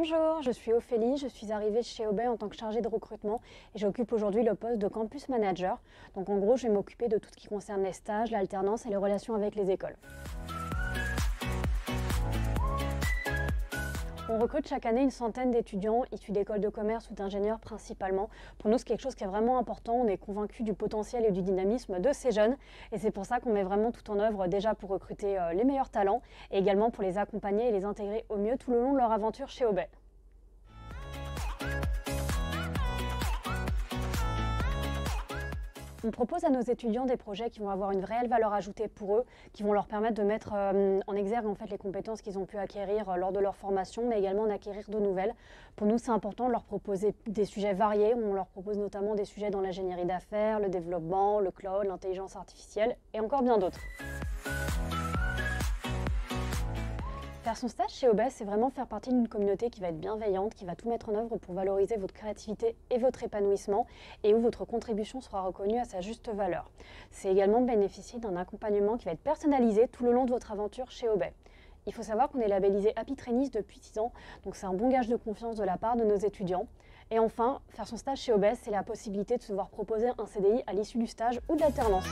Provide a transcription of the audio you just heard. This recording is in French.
Bonjour, je suis Ophélie, je suis arrivée chez Obey en tant que chargée de recrutement et j'occupe aujourd'hui le poste de campus manager. Donc en gros, je vais m'occuper de tout ce qui concerne les stages, l'alternance et les relations avec les écoles. On recrute chaque année une centaine d'étudiants issus d'écoles de commerce ou d'ingénieurs principalement. Pour nous, c'est quelque chose qui est vraiment important. On est convaincu du potentiel et du dynamisme de ces jeunes. Et c'est pour ça qu'on met vraiment tout en œuvre déjà pour recruter euh, les meilleurs talents et également pour les accompagner et les intégrer au mieux tout le long de leur aventure chez Obey. On propose à nos étudiants des projets qui vont avoir une réelle valeur ajoutée pour eux, qui vont leur permettre de mettre euh, en exergue en fait les compétences qu'ils ont pu acquérir euh, lors de leur formation, mais également d'acquérir de nouvelles. Pour nous, c'est important de leur proposer des sujets variés. On leur propose notamment des sujets dans l'ingénierie d'affaires, le développement, le cloud, l'intelligence artificielle et encore bien d'autres. Faire son stage chez OBES, c'est vraiment faire partie d'une communauté qui va être bienveillante, qui va tout mettre en œuvre pour valoriser votre créativité et votre épanouissement et où votre contribution sera reconnue à sa juste valeur. C'est également bénéficier d'un accompagnement qui va être personnalisé tout le long de votre aventure chez OBES. Il faut savoir qu'on est labellisé Happy Trainees depuis 6 ans, donc c'est un bon gage de confiance de la part de nos étudiants. Et enfin, faire son stage chez OBES, c'est la possibilité de se voir proposer un CDI à l'issue du stage ou de l'alternance.